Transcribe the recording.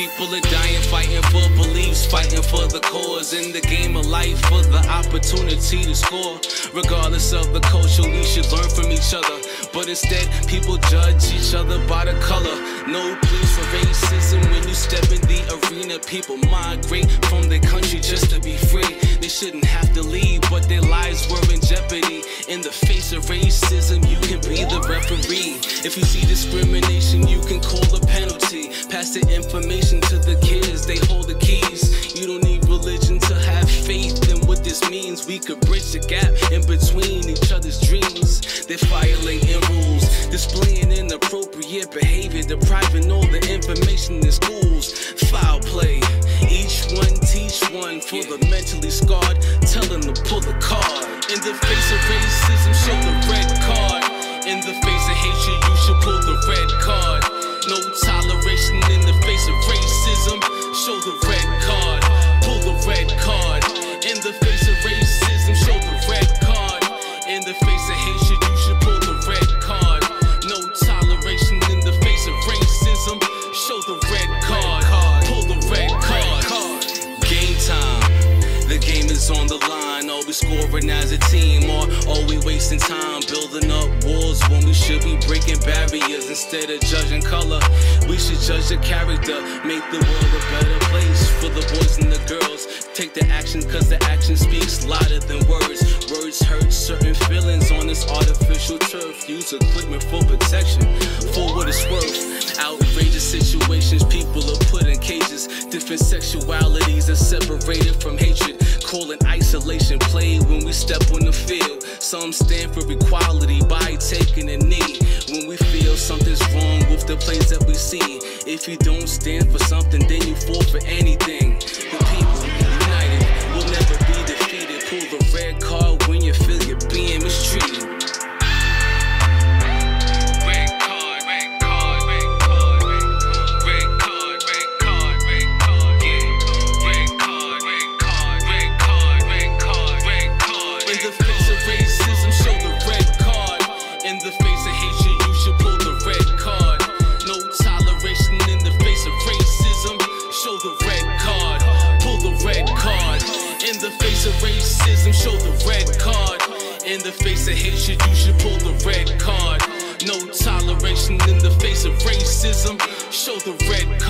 People are dying, fighting for beliefs, fighting for the cause. In the game of life, for the opportunity to score. Regardless of the culture, we should learn from each other. But instead, people judge each other by the color. No place for racism when you step in the arena. People migrate from their country just to be free. They shouldn't have to leave, but their lives were in jeopardy. In the face of racism, you can be the referee. If you see discrimination, you can call a penalty. Pass the information could bridge the gap in between each other's dreams. They're violating rules, displaying inappropriate behavior, depriving all the information in schools. Foul play, on the line. Are we scoring as a team or are we wasting time building up walls when we should be breaking barriers instead of judging color? We should judge the character, make the world a better place for the boys and the girls. Take the action cause the action speaks louder than words. Words hurt certain feelings on this artificial turf. Use equipment for protection for what it's worth. Outrageous situations, people are put in cages. Different sexualities are separated from hatred. Calling stand for equality by taking a knee. When we feel something's wrong with the place that we see. If you don't stand for something, then you card. Pull the red card. In the face of racism, show the red card. In the face of hatred, you should pull the red card. No toleration in the face of racism. Show the red card.